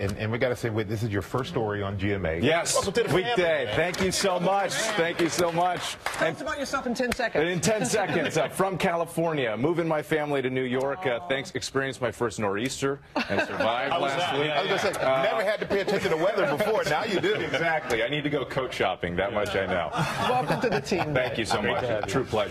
And, and we got to say, wait, this is your first story on GMA. Yes, Welcome to the weekday. family. Thank you so much. Thank you so much. Tell And us about yourself in 10 seconds. in 10 seconds, uh, from California, moving my family to New York. Uh, thanks, experienced my first nor'easter and survived last week. I was going to say, uh, never had to pay attention to weather before. Now you do. Exactly. I need to go coat shopping. That much I know. Welcome to the team. Thank you so much. True pleasure.